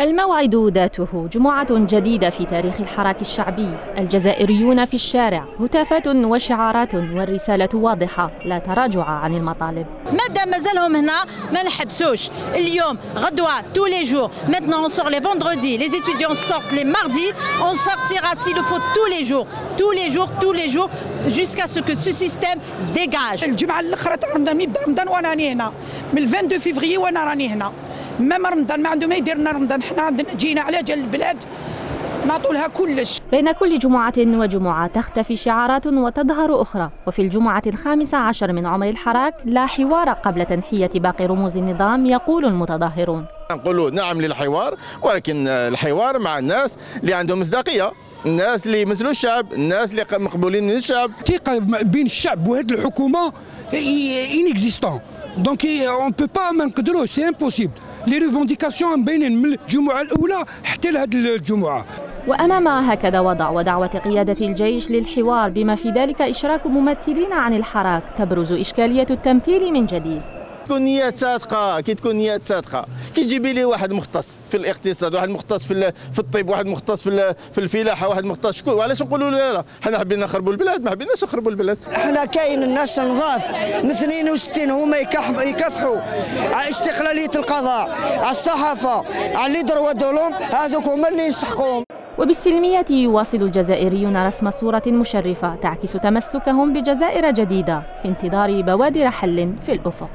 الموعد ذاته جمعة جديدة في تاريخ الحراك الشعبي. الجزائريون في الشارع هتافات وشعارات والرسالة واضحة لا تراجع عن المطالب. مادام مازالهم هنا ما نحبسوش اليوم غدوة tous les jours. Maintenant on sort les vendredis. Les étudiants sortent les mardis. On sortira s'il le faut tous les jours. Tous les jours tous les jours jusqu'à ce que ce système dégage. الجمعة الأخرى تاع رمضان يبدا رمضان وأنا راني هنا. من 22 فيفري وأنا راني هنا. ما رمضان ما عنده ما يدير لنا رمضان. حنا عندنا جينا على جال البلاد نعطوا لها كلش. بين كل جمعة وجمعة تختفي شعارات وتظهر أخرى وفي الجمعة الخامسة عشر من عمر الحراك لا حوار قبل تنحية باقي رموز النظام يقول المتظاهرون. نقولوا نعم للحوار ولكن الحوار مع الناس اللي عندهم مصداقية الناس اللي يمثلوا الشعب الناس اللي مقبولين من الشعب. الثقه بين الشعب وهذه الحكومة inexistants donc on peut pas ما نقدروش c'est impossible les revendications مبينين من الجمعه الاولى حتى لهذه الجمعه وأمام هكذا وضع ودعوة قيادة الجيش للحوار بما في ذلك إشراك ممثلين عن الحراك تبرز إشكالية التمثيل من جديد. تكون نيات صادقة كي تكون نيات صادقة. كي تجيبي لي واحد مختص في الاقتصاد واحد مختص في في الطب واحد مختص في في الفلاحة واحد مختص شكون؟ وعلاش نقولوا لا لا. حنا حبينا نخربوا البلاد ما حبيناش نخربوا البلاد. إحنا كاين الناس نظاف من 62 هما يكافحوا على استقلالية القضاء على الصحافة على لي دروا دولهم هذوك هما اللي نسحقوهم وبالسلمية يواصل الجزائريون رسم صورة مشرفة تعكس تمسكهم بجزائر جديدة في انتظار بوادر حل في الأفق.